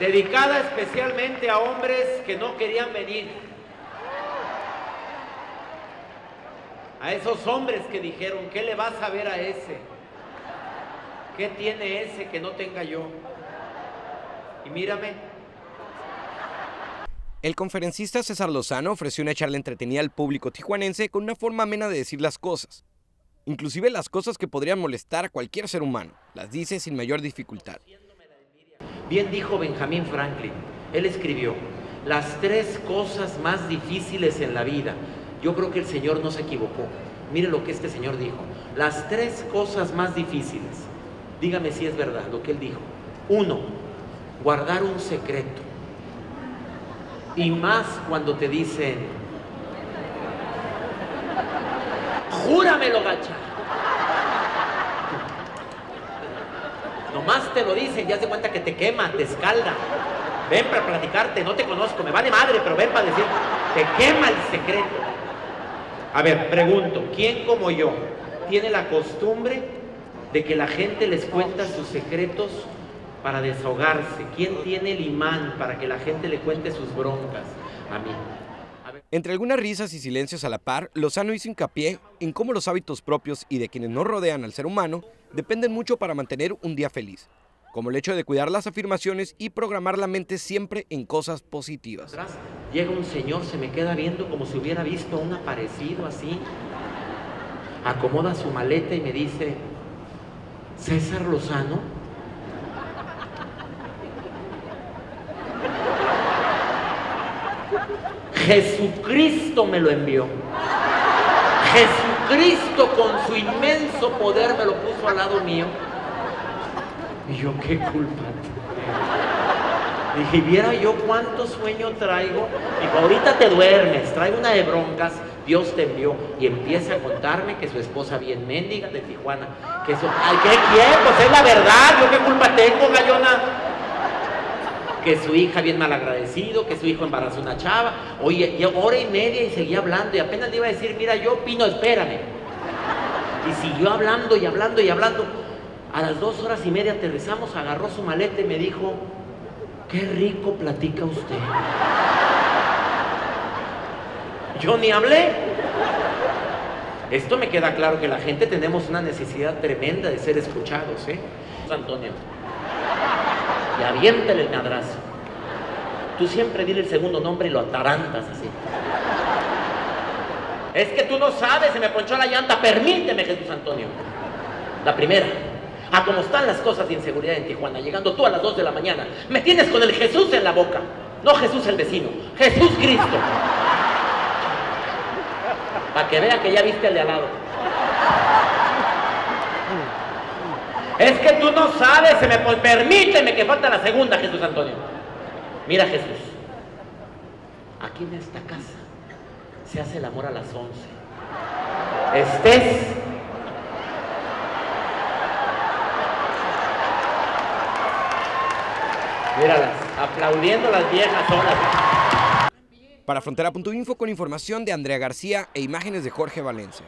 dedicada especialmente a hombres que no querían venir. A esos hombres que dijeron, ¿qué le vas a ver a ese? ¿Qué tiene ese que no tenga yo? Y mírame, El conferencista César Lozano ofreció una charla entretenida al público tijuanense con una forma amena de decir las cosas. Inclusive las cosas que podrían molestar a cualquier ser humano, las dice sin mayor dificultad. Bien dijo Benjamín Franklin. Él escribió, las tres cosas más difíciles en la vida. Yo creo que el Señor no se equivocó. Mire lo que este Señor dijo. Las tres cosas más difíciles. Dígame si es verdad lo que Él dijo. Uno, guardar un secreto. Y más cuando te dicen, júramelo, gacha. Nomás te lo dicen, ya se cuenta que te quema, te escalda. Ven para platicarte, no te conozco, me vale madre, pero ven para decir, te quema el secreto. A ver, pregunto, ¿quién como yo tiene la costumbre de que la gente les cuenta sus secretos para desahogarse? ¿Quién tiene el imán para que la gente le cuente sus broncas? A mí. Entre algunas risas y silencios a la par, Lozano hizo hincapié en cómo los hábitos propios y de quienes no rodean al ser humano dependen mucho para mantener un día feliz, como el hecho de cuidar las afirmaciones y programar la mente siempre en cosas positivas. Atrás llega un señor, se me queda viendo como si hubiera visto un aparecido así. Acomoda su maleta y me dice, César Lozano. Jesucristo me lo envió. Jesucristo con su inmenso poder me lo puso al lado mío. Y yo, ¿qué culpa? Dije, viera yo cuánto sueño traigo. Dijo, ahorita te duermes, traigo una de broncas, Dios te envió. Y empieza a contarme que su esposa bien mendiga de Tijuana. Que eso, ay, ¿qué quiere? Pues es la verdad, yo qué culpa tengo, gallona. Que su hija bien malagradecido, que su hijo embarazó una chava. Oye, y hora y media y seguía hablando. Y apenas le iba a decir, mira, yo opino, espérame. Y siguió hablando y hablando y hablando. A las dos horas y media aterrizamos, agarró su maleta y me dijo, qué rico platica usted. Yo ni hablé. Esto me queda claro que la gente tenemos una necesidad tremenda de ser escuchados, ¿eh? Antonio. Y aviéntale el madrazo. Tú siempre dile el segundo nombre y lo atarantas así. Es que tú no sabes, se me ponchó la llanta. Permíteme, Jesús Antonio. La primera. A cómo están las cosas de inseguridad en Tijuana, llegando tú a las 2 de la mañana, me tienes con el Jesús en la boca. No Jesús el vecino, Jesús Cristo. Para que vea que ya viste el de al lado. Es que tú no sabes, permíteme que falta la segunda, Jesús Antonio. Mira Jesús, aquí en esta casa se hace el amor a las 11. Estés Míralas, aplaudiendo las viejas solas. Para Frontera.info con información de Andrea García e imágenes de Jorge Valencia.